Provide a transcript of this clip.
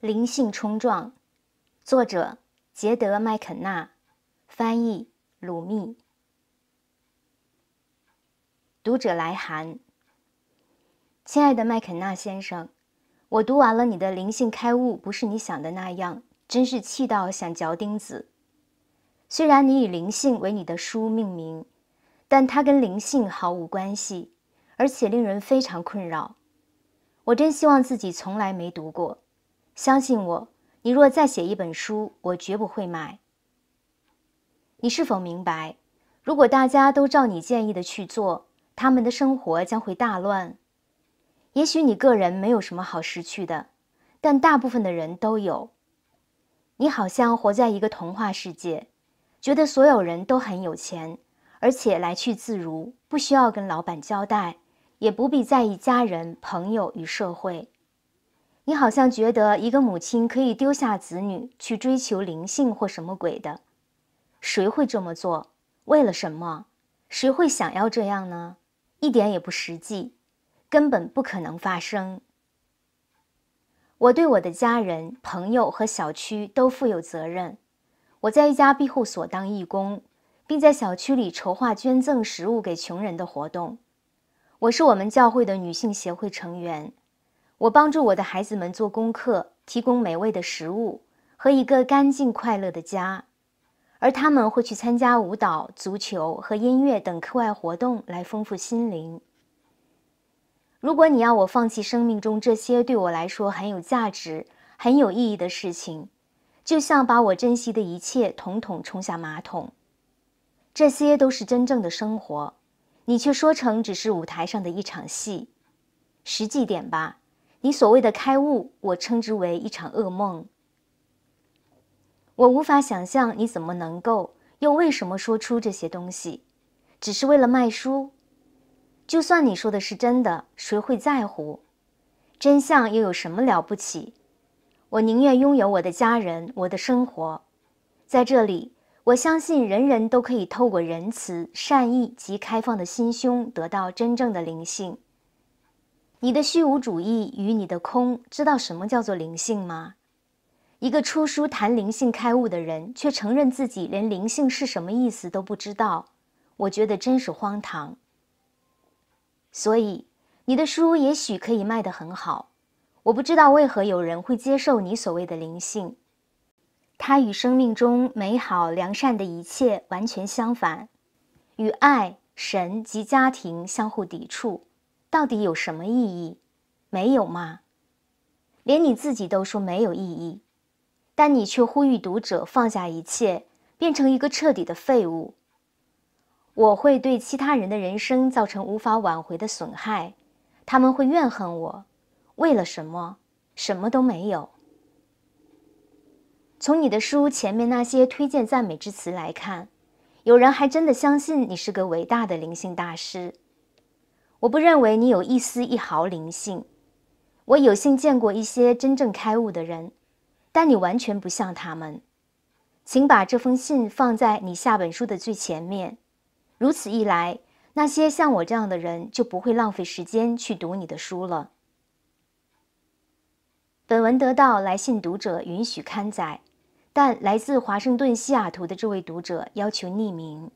灵性冲撞，作者杰德·麦肯纳，翻译鲁密。读者来函，亲爱的麦肯纳先生，我读完了你的灵性开悟，不是你想的那样，真是气到想嚼钉子。虽然你以灵性为你的书命名，但它跟灵性毫无关系，而且令人非常困扰。我真希望自己从来没读过。相信我，你若再写一本书，我绝不会买。你是否明白，如果大家都照你建议的去做，他们的生活将会大乱。也许你个人没有什么好失去的，但大部分的人都有。你好像活在一个童话世界，觉得所有人都很有钱，而且来去自如，不需要跟老板交代，也不必在意家人、朋友与社会。你好像觉得一个母亲可以丢下子女去追求灵性或什么鬼的，谁会这么做？为了什么？谁会想要这样呢？一点也不实际，根本不可能发生。我对我的家人、朋友和小区都负有责任。我在一家庇护所当义工，并在小区里筹划捐赠食物给穷人的活动。我是我们教会的女性协会成员。我帮助我的孩子们做功课，提供美味的食物和一个干净快乐的家，而他们会去参加舞蹈、足球和音乐等课外活动来丰富心灵。如果你要我放弃生命中这些对我来说很有价值、很有意义的事情，就像把我珍惜的一切统统冲下马桶，这些都是真正的生活，你却说成只是舞台上的一场戏，实际点吧。你所谓的开悟，我称之为一场噩梦。我无法想象你怎么能够，又为什么说出这些东西，只是为了卖书。就算你说的是真的，谁会在乎？真相又有什么了不起？我宁愿拥有我的家人，我的生活。在这里，我相信人人都可以透过仁慈、善意及开放的心胸，得到真正的灵性。你的虚无主义与你的空，知道什么叫做灵性吗？一个出书谈灵性开悟的人，却承认自己连灵性是什么意思都不知道，我觉得真是荒唐。所以，你的书也许可以卖得很好，我不知道为何有人会接受你所谓的灵性，它与生命中美好良善的一切完全相反，与爱、神及家庭相互抵触。到底有什么意义？没有吗？连你自己都说没有意义，但你却呼吁读者放下一切，变成一个彻底的废物。我会对其他人的人生造成无法挽回的损害，他们会怨恨我。为了什么？什么都没有。从你的书前面那些推荐赞美之词来看，有人还真的相信你是个伟大的灵性大师。我不认为你有一丝一毫灵性。我有幸见过一些真正开悟的人，但你完全不像他们。请把这封信放在你下本书的最前面。如此一来，那些像我这样的人就不会浪费时间去读你的书了。本文得到来信读者允许刊载，但来自华盛顿西雅图的这位读者要求匿名。